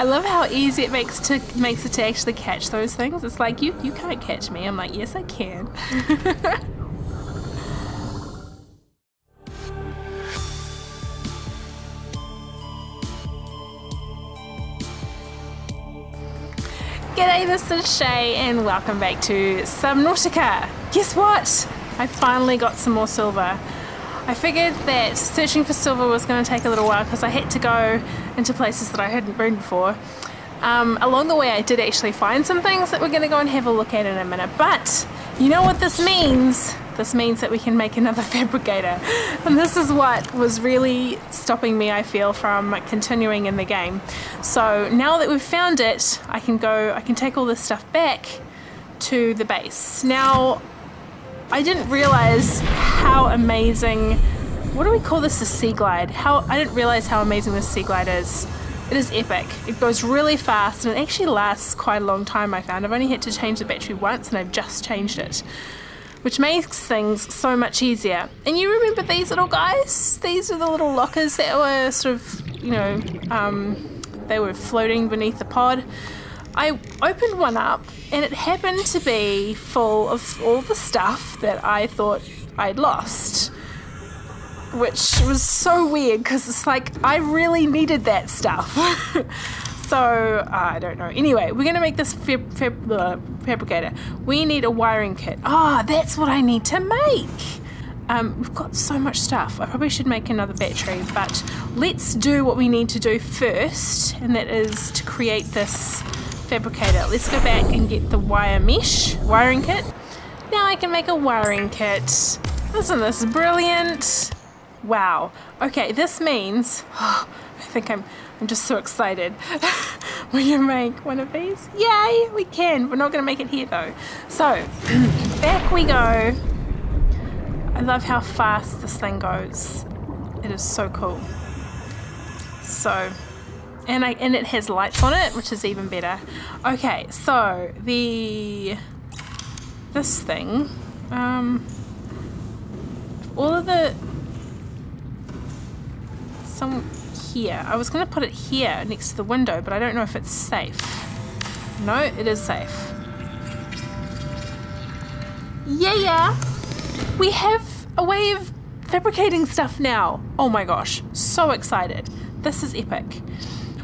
I love how easy it makes to makes it to actually catch those things. It's like you you can't catch me. I'm like, yes I can. G'day, this is Shay and welcome back to Subnautica. Guess what? I finally got some more silver. I figured that searching for silver was going to take a little while because I had to go into places that I hadn't been before. Um, along the way I did actually find some things that we're going to go and have a look at in a minute but you know what this means? This means that we can make another fabricator and this is what was really stopping me I feel from continuing in the game. So now that we've found it I can go, I can take all this stuff back to the base. Now I didn't realize how amazing, what do we call this, the Sea Glide? How I didn't realize how amazing this Sea Glide is. It is epic. It goes really fast and it actually lasts quite a long time I found. I've only had to change the battery once and I've just changed it. Which makes things so much easier. And you remember these little guys? These are the little lockers that were sort of, you know, um, they were floating beneath the pod. I opened one up and it happened to be full of all the stuff that I thought I'd lost which was so weird because it's like I really needed that stuff. so uh, I don't know. Anyway, we're gonna make this fab fab uh, fabricator. We need a wiring kit. Ah, oh, that's what I need to make. Um, we've got so much stuff. I probably should make another battery, but let's do what we need to do first, and that is to create this fabricator. Let's go back and get the wire mesh wiring kit. Now I can make a wiring kit. Isn't this brilliant? Wow. Okay, this means, oh, I think I'm, I'm just so excited. we can make one of these. Yay, we can. We're not going to make it here though. So, back we go. I love how fast this thing goes. It is so cool. So, and, I, and it has lights on it, which is even better. Okay, so the, this thing, um, all of the some here. I was going to put it here next to the window, but I don't know if it's safe. No, it is safe. Yeah, yeah. We have a way of fabricating stuff now. Oh my gosh, so excited. This is epic.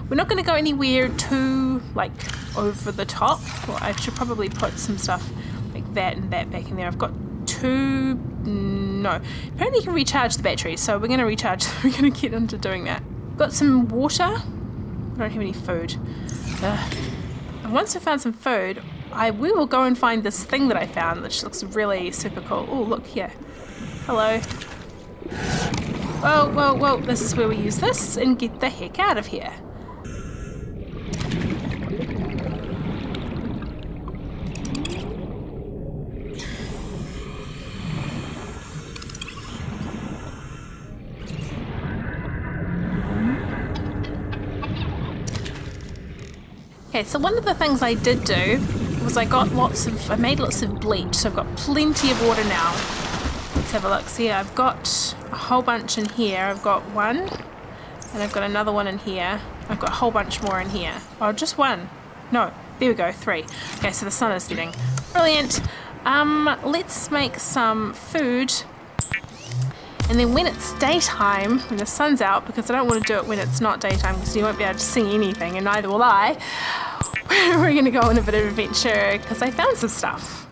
We're not going to go anywhere too, like, over the top. Well, I should probably put some stuff like that and that back in there. I've got two no. Apparently you can recharge the battery, so we're going to recharge. we're going to get into doing that. Got some water. I don't have any food. Ugh. And once I found some food, I we will go and find this thing that I found, which looks really super cool. Oh, look here. Hello. Whoa, whoa, whoa. This is where we use this and get the heck out of here. Okay, so one of the things I did do was I got lots of, I made lots of bleach, so I've got plenty of water now. Let's have a look. See, I've got a whole bunch in here. I've got one, and I've got another one in here. I've got a whole bunch more in here. Oh, just one. No, there we go, three. Okay, so the sun is setting. Brilliant. Um, let's make some food and then when it's daytime, when the sun's out, because I don't want to do it when it's not daytime because you won't be able to see anything and neither will I, we're to go on a bit of adventure because I found some stuff.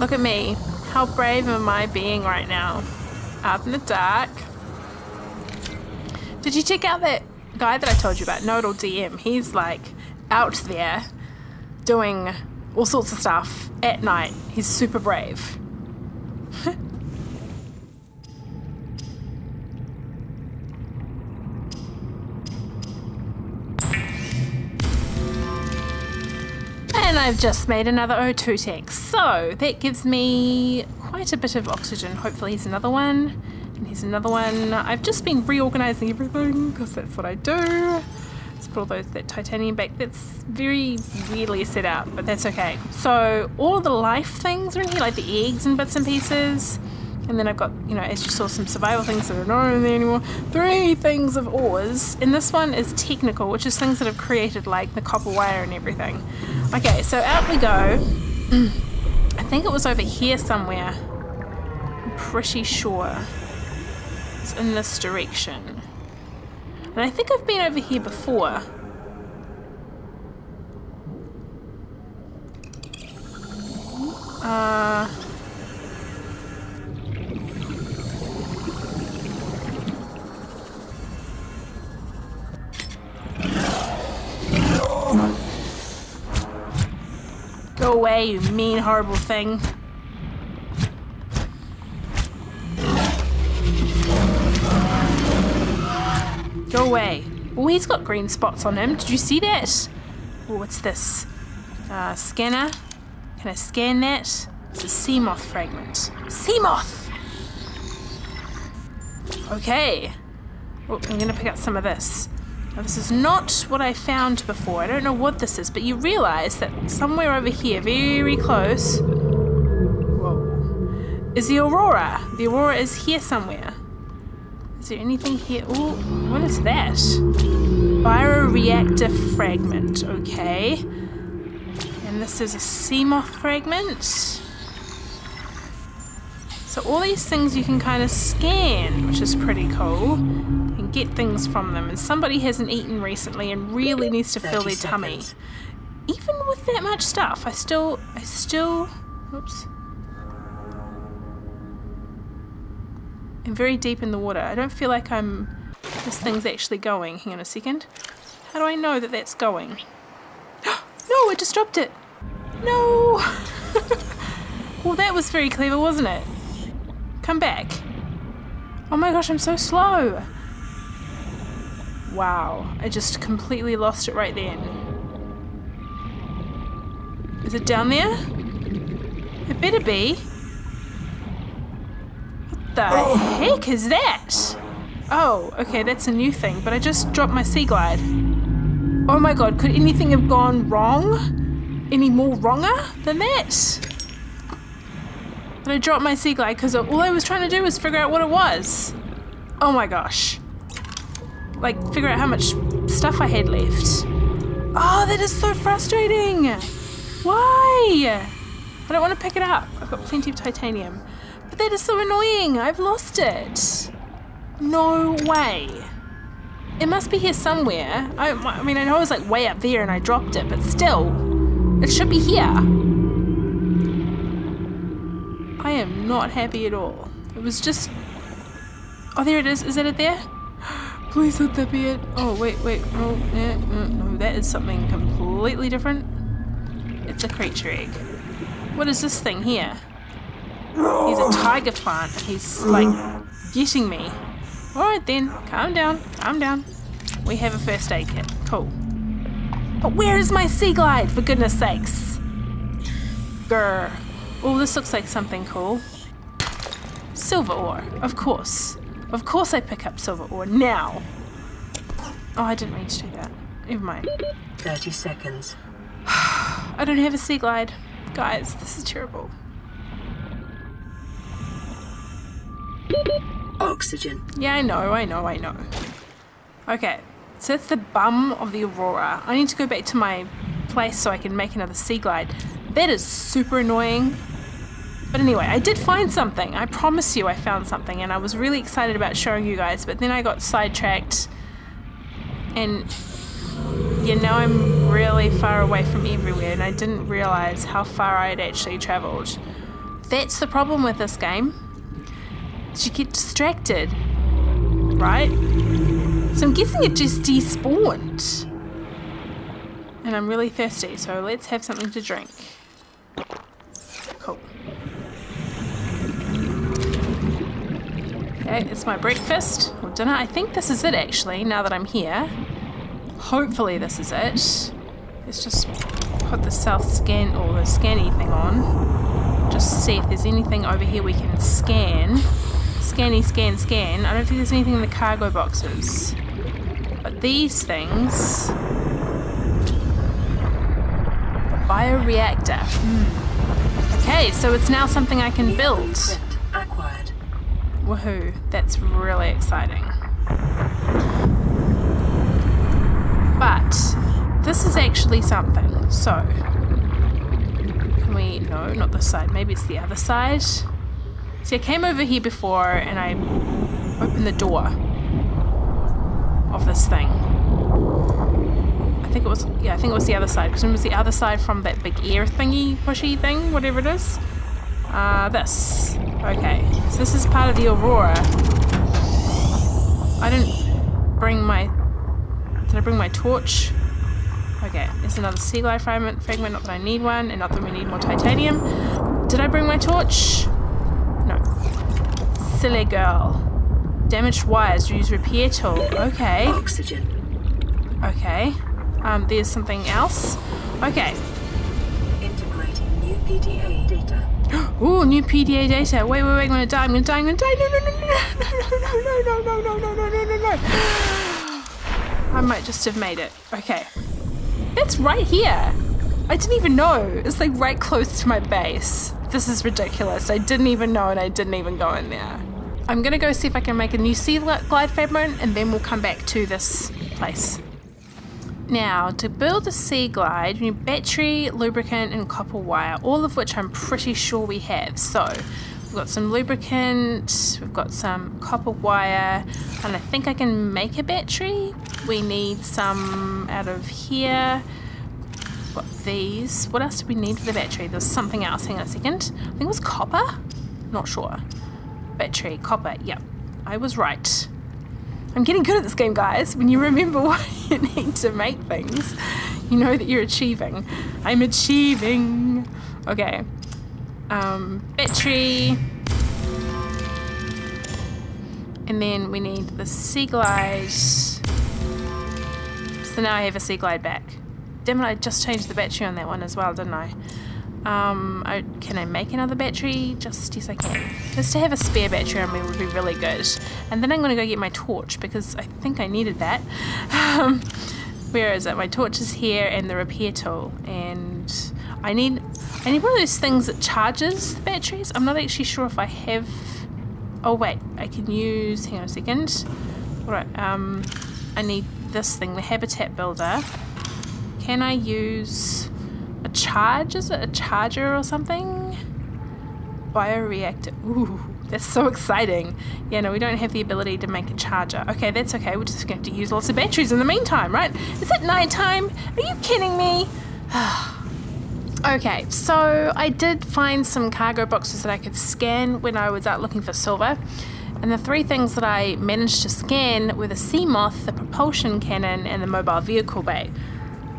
Look at me. How brave am I being right now? Out in the dark. Did you check out that guy that I told you about, Nodal DM? He's like out there doing all sorts of stuff at night. He's super brave. and I've just made another O2 tank. So that gives me quite a bit of oxygen. Hopefully here's another one. And here's another one. I've just been reorganizing everything because that's what I do. Let's put all those that titanium back. That's very weirdly set out, but that's okay. So all the life things are in here, like the eggs and bits and pieces. And then I've got, you know, as you saw, some survival things that are not in there anymore. Three things of ores. And this one is technical, which is things that have created like the copper wire and everything. Okay, so out we go. I think it was over here somewhere. I'm pretty sure. It's in this direction. And I think I've been over here before. Uh... away, you mean, horrible thing. Go away. Oh, he's got green spots on him. Did you see that? Oh, what's this? Uh, scanner. Can I scan that? It's a Seamoth fragment. Seamoth! Okay. Oh, I'm gonna pick up some of this. Now, this is not what I found before. I don't know what this is, but you realize that somewhere over here, very close, whoa, is the Aurora. The Aurora is here somewhere. Is there anything here? Oh, what is that? Bioreactor fragment. Okay. And this is a Seamoth fragment. So all these things you can kind of scan, which is pretty cool get things from them. And somebody hasn't eaten recently and really needs to fill their tummy. Even with that much stuff, I still, I still, oops. I'm very deep in the water. I don't feel like I'm, this thing's actually going. Hang on a second. How do I know that that's going? no, I just dropped it. No. well, that was very clever, wasn't it? Come back. Oh my gosh, I'm so slow. Wow, I just completely lost it right then. Is it down there? It better be. What the oh. heck is that? Oh, okay, that's a new thing, but I just dropped my sea glide. Oh my god, could anything have gone wrong? Any more wronger than that? But I dropped my sea glide because all I was trying to do was figure out what it was. Oh my gosh like figure out how much stuff I had left. Oh, that is so frustrating. Why? I don't want to pick it up. I've got plenty of titanium. But that is so annoying. I've lost it. No way. It must be here somewhere. I, I mean, I know it was like way up there and I dropped it, but still, it should be here. I am not happy at all. It was just... Oh, there it is. Is it there? Please let that be it. Oh, wait, wait. No, eh, no, no, that is something completely different. It's a creature egg. What is this thing here? He's a tiger plant. He's like getting me. Alright then, calm down, calm down. We have a first aid kit. Cool. But where is my sea glide, for goodness sakes? Grr. Oh, this looks like something cool. Silver ore, of course. Of course I pick up silver ore now. Oh, I didn't mean to do that. Never mind. 30 seconds. I don't have a Seaglide. Guys, this is terrible. Oxygen. Yeah, I know, I know, I know. Okay, so that's the bum of the Aurora. I need to go back to my place so I can make another Seaglide. That is super annoying. But anyway, I did find something. I promise you I found something and I was really excited about showing you guys, but then I got sidetracked and you know I'm really far away from everywhere and I didn't realize how far I had actually traveled. That's the problem with this game. You get distracted, right? So I'm guessing it just despawned. And I'm really thirsty, so let's have something to drink. Okay, it's my breakfast or dinner. I think this is it actually, now that I'm here. Hopefully this is it. Let's just put the self scan or the scanny thing on. Just see if there's anything over here we can scan. Scanny, scan, scan. I don't think there's anything in the cargo boxes. But these things... The bioreactor. Hmm. Okay, so it's now something I can build. Woohoo, that's really exciting. But this is actually something. So, can we, no, not this side, maybe it's the other side. See, I came over here before and I opened the door of this thing. I think it was, yeah, I think it was the other side because it was the other side from that big air thingy, pushy thing, whatever it is. Uh, this. Okay, so this is part of the Aurora. I didn't bring my... Did I bring my torch? Okay, there's another sea glide fragment, fragment, not that I need one, and not that we need more titanium. Did I bring my torch? No. Silly girl. Damaged wires, use repair tool. Okay, Oxygen. okay. Um, there's something else. Okay. PDA data. Ooh, new PDA data. Wait, wait, wait, I'm gonna die, I'm gonna die, I'm gonna die. No, no, no, no, no, no, no, no, no, no, no, no, no, no, no. I might just have made it. Okay. It's right here. I didn't even know. It's like right close to my base. This is ridiculous. I didn't even know and I didn't even go in there. I'm gonna go see if I can make a new sea glide fragment and then we'll come back to this place. Now, to build a sea glide, we need battery, lubricant, and copper wire, all of which I'm pretty sure we have. So, we've got some lubricant, we've got some copper wire, and I think I can make a battery. We need some out of here. We've got these. What else do we need for the battery? There's something else. Hang on a second. I think it was copper? Not sure. Battery, copper, yep. I was right. I'm getting good at this game, guys. When you remember what you need to make things, you know that you're achieving. I'm achieving. Okay. Um, battery. And then we need the sea glide. So now I have a sea glide back. Damn it, I just changed the battery on that one as well, didn't I? Um, I, can I make another battery? Just yes, I can. Just to have a spare battery on me would be really good. And then I'm going to go get my torch because I think I needed that. Um, where is it? My torch is here and the repair tool. And I need I need one of those things that charges the batteries. I'm not actually sure if I have. Oh wait, I can use. Hang on a second. All right. Um, I need this thing, the habitat builder. Can I use? A charge? Is it a charger or something? Bioreactor. Ooh, that's so exciting. Yeah, no, we don't have the ability to make a charger. Okay, that's okay. We're just going to have to use lots of batteries in the meantime, right? Is it nighttime? Are you kidding me? okay, so I did find some cargo boxes that I could scan when I was out looking for silver. And the three things that I managed to scan were the Seamoth, the propulsion cannon, and the mobile vehicle bay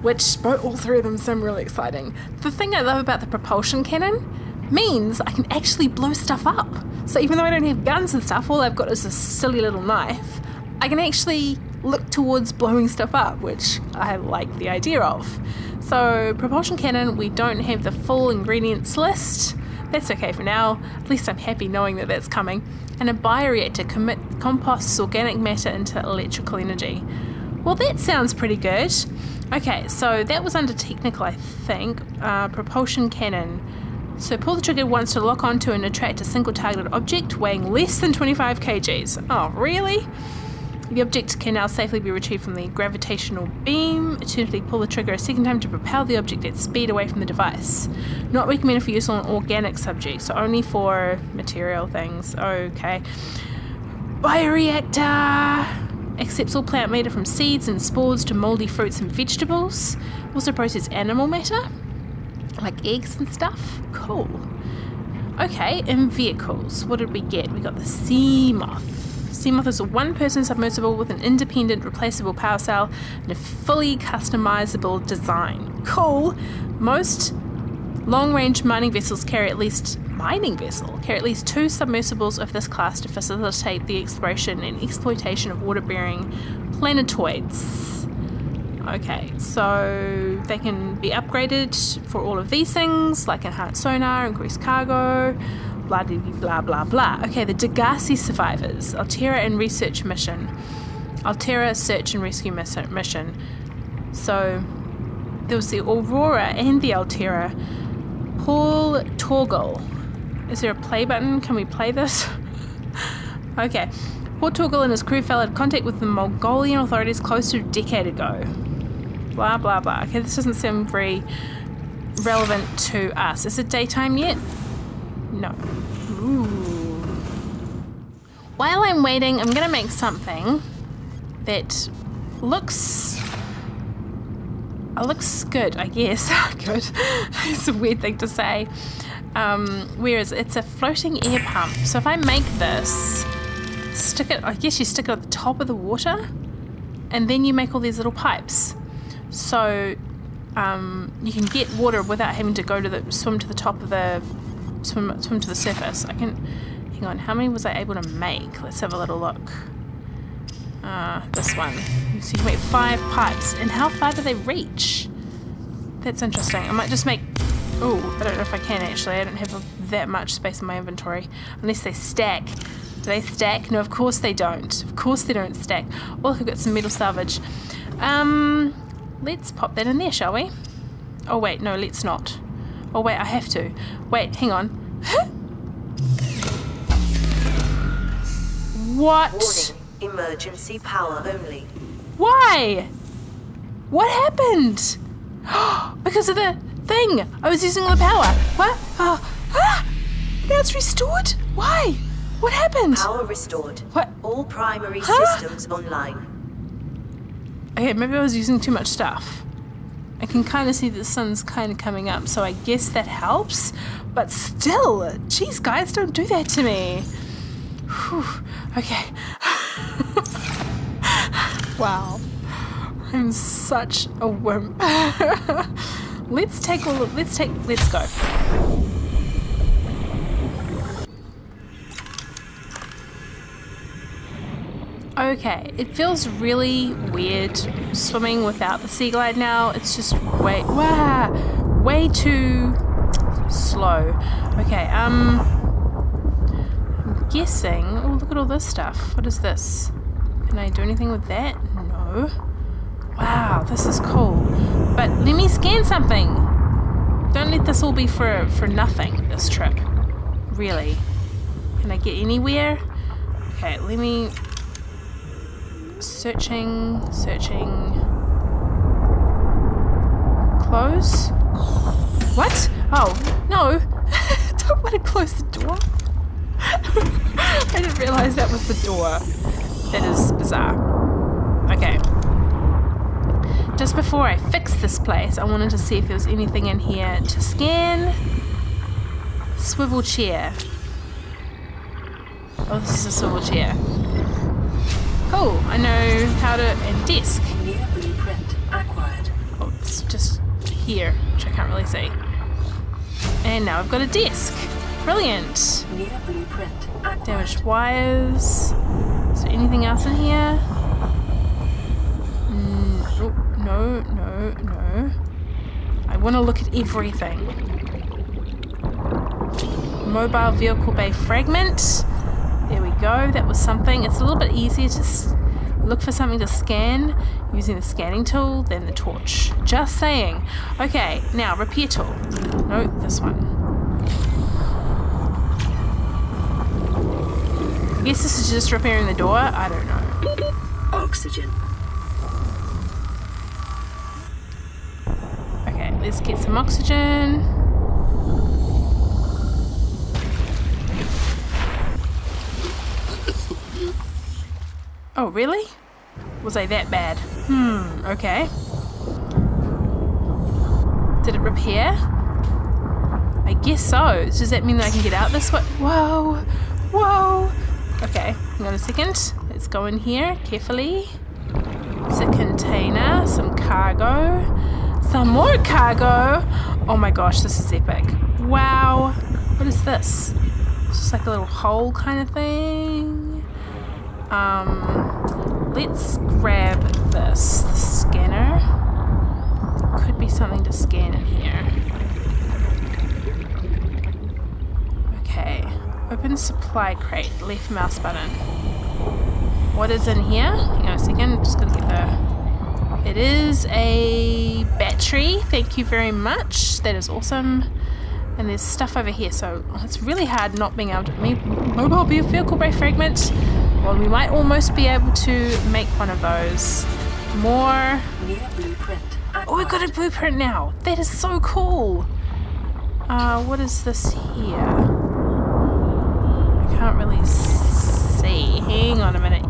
which all three of them seem really exciting. The thing I love about the propulsion cannon means I can actually blow stuff up. So even though I don't have guns and stuff, all I've got is a silly little knife, I can actually look towards blowing stuff up, which I like the idea of. So propulsion cannon, we don't have the full ingredients list. That's okay for now. At least I'm happy knowing that that's coming. And a bioreactor commit, composts organic matter into electrical energy. Well, that sounds pretty good. Okay, so that was under technical, I think. Uh, propulsion cannon. So pull the trigger once to lock onto and attract a single targeted object weighing less than 25 kgs. Oh, really? The object can now safely be retrieved from the gravitational beam. Alternatively, pull the trigger a second time to propel the object at speed away from the device. Not recommended for use on organic subjects, so only for material things. Okay. Bioreactor! Accepts all plant matter from seeds and spores to mouldy fruits and vegetables. Also processes animal matter, like eggs and stuff. Cool. Okay, in vehicles, what did we get? We got the Seamoth. Seamoth is a one person submersible with an independent replaceable power cell and a fully customizable design. Cool. Most long range mining vessels carry at least mining vessel carry at least two submersibles of this class to facilitate the exploration and exploitation of water bearing planetoids. Okay, so they can be upgraded for all of these things, like enhanced sonar, increased cargo, blah blah blah blah. Okay, the Degasi survivors, Alterra and research mission, Alterra search and rescue mission. So there was the Aurora and the Alterra. Paul Torgal is there a play button? Can we play this? okay. Paul Torgal and his crew fell out of contact with the Mongolian authorities close to a decade ago. Blah, blah, blah. Okay, this doesn't seem very relevant to us. Is it daytime yet? No. Ooh. While I'm waiting, I'm going to make something that looks it looks good, I guess. good. it's a weird thing to say. Um, whereas it's a floating air pump. So if I make this, stick it, I guess you stick it at the top of the water, and then you make all these little pipes. So um, you can get water without having to go to the swim to the top of the swim swim to the surface. I can. Hang on, how many was I able to make? Let's have a little look. Uh, this one. So you can make five pipes. And how far do they reach? That's interesting. I might just make... Oh, I don't know if I can actually. I don't have that much space in my inventory. Unless they stack. Do they stack? No, of course they don't. Of course they don't stack. Oh, look, I've got some metal salvage. Um, let's pop that in there, shall we? Oh, wait, no, let's not. Oh, wait, I have to. Wait, hang on. what? Warning. Emergency power only. Why? What happened? because of the thing. I was using all the power. What? Oh, ah! Now it's restored? Why? What happened? Power restored. What? All primary Huh? systems online. Okay, maybe I was using too much stuff. I can kind of see the sun's kind of coming up, so I guess that helps. But still, geez, guys, don't do that to me. Whew. Okay. wow. I'm such a wimp. let's take all of, let's take, let's go. Okay, it feels really weird swimming without the sea glide now. It's just way, wow, way too slow. Okay, um, I'm guessing. Oh, look at all this stuff. What is this? Can I do anything with that? Wow, this is cool. But let me scan something. Don't let this all be for for nothing. This trip, really. Can I get anywhere? Okay, let me searching, searching. Close. What? Oh, no. Don't want to close the door. I didn't realize that was the door. That is bizarre. Okay. Just before I fix this place, I wanted to see if there was anything in here to scan. Swivel chair. Oh, this is a swivel chair. Cool, I know how to. and desk. Blueprint acquired. Oh, it's just here, which I can't really see. And now I've got a desk. Brilliant. Blueprint. Damaged wires. Is there anything else in here? Oh, no, no, no. I want to look at everything. Mobile vehicle bay fragment. There we go. That was something. It's a little bit easier to look for something to scan using the scanning tool than the torch. Just saying. Okay, now repair tool. No, this one. I guess this is just repairing the door. I don't know. Oxygen. Let's get some oxygen. Oh, really? Was I that bad? Hmm, okay. Did it repair? I guess so. Does that mean that I can get out this way? Whoa! Whoa! Okay, hang on a second. Let's go in here carefully. It's a container, some cargo, some more cargo. Oh my gosh, this is epic. Wow. What is this? It's just like a little hole kind of thing. Um, let's grab this the scanner. Could be something to scan in here. Okay. Open supply crate. Left mouse button. What is in here? Hang on a second. Just gonna get the. It is a battery. Thank you very much. That is awesome. And there's stuff over here, so it's really hard not being able to. Me, mobile vehicle bay fragments. Well, we might almost be able to make one of those. More. Oh, we got a blueprint now. That is so cool. Uh, what is this here? I can't really see. Hang on a minute.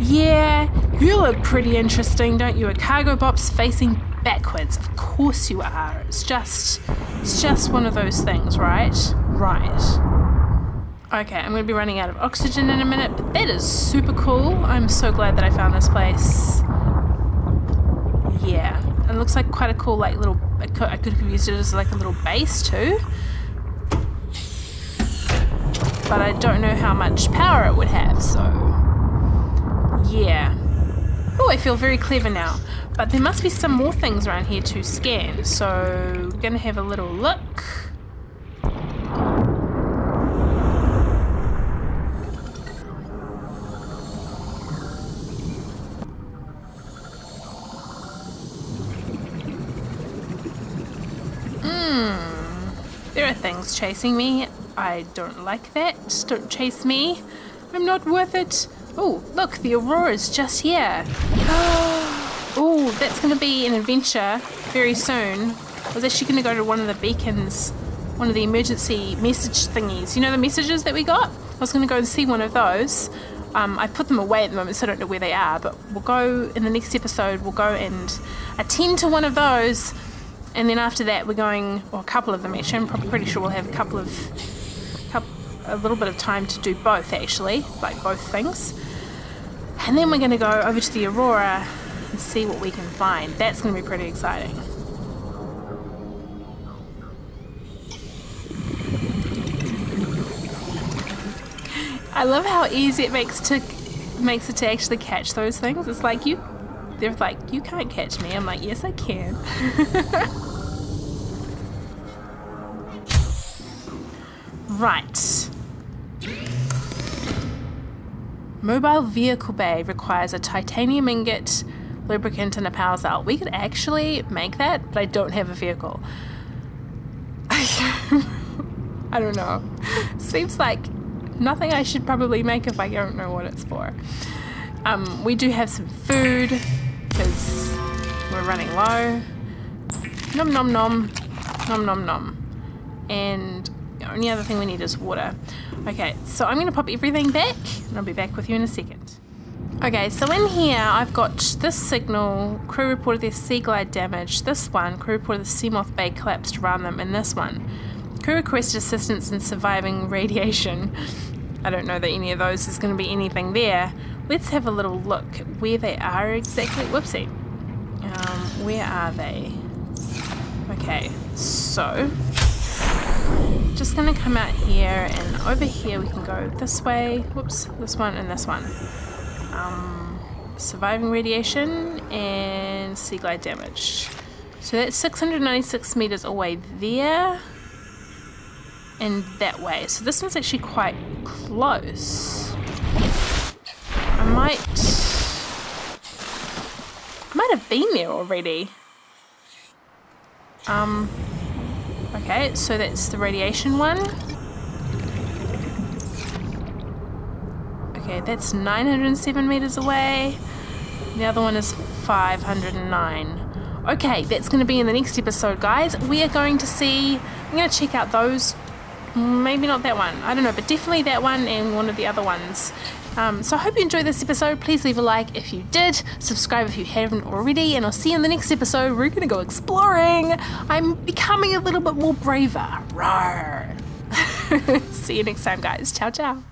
Yeah, you look pretty interesting, don't you? A cargo box facing backwards. Of course you are. It's just, it's just one of those things, right? Right. Okay, I'm to be running out of oxygen in a minute, but that is super cool. I'm so glad that I found this place. Yeah, it looks like quite a cool, like little. I could, I could have used it as like a little base too, but I don't know how much power it would have. So, yeah. Oh, I feel very clever now. But there must be some more things around here to scan. So, we're gonna have a little look. Hmm. There are things chasing me. I don't like that. Don't chase me. I'm not worth it. Oh, look, the Aurora's just here. Oh, that's going to be an adventure very soon. I was actually going to go to one of the beacons, one of the emergency message thingies. You know the messages that we got? I was going to go and see one of those. Um, I put them away at the moment, so I don't know where they are. But we'll go in the next episode. We'll go and attend to one of those, and then after that, we're going, or a couple of them actually. I'm probably pretty sure we'll have a couple of, a little bit of time to do both actually, like both things. And then we're going to go over to the Aurora and see what we can find. That's going to be pretty exciting. I love how easy it makes to makes it to actually catch those things. It's like you they're like, you can't catch me. I'm like, yes I can. right. Mobile vehicle bay requires a titanium ingot, lubricant, and a power cell. We could actually make that, but I don't have a vehicle. I don't know. Seems like nothing I should probably make if I don't know what it's for. Um, we do have some food because we're running low. Nom nom nom. Nom nom nom. And only other thing we need is water. Okay, so I'm going to pop everything back and I'll be back with you in a second. Okay, so in here I've got this signal, crew reported their sea glide damage, this one, crew reported the Seamoth Bay collapsed around them, and this one. Crew requested assistance in surviving radiation. I don't know that any of those is going to be anything there. Let's have a little look at where they are exactly. Whoopsie. Um, where are they? Okay, so just gonna come out here and over here we can go this way. Whoops, this one and this one. Um, surviving radiation and sea glide damage. So that's 696 meters away there and that way. So this one's actually quite close. I might might have been there already. Um okay, so that's the radiation one. Okay, that's 907 meters away. The other one is 509. Okay, that's going to be in the next episode, guys. We are going to see, I'm going to check out those maybe not that one i don't know but definitely that one and one of the other ones um, so i hope you enjoyed this episode. Please leave a like if you did. Subscribe if you haven't already. And i'll see you in the next episode. We're gonna go exploring. I'm becoming a little bit more braver. Rawr. see you next time guys. Ciao ciao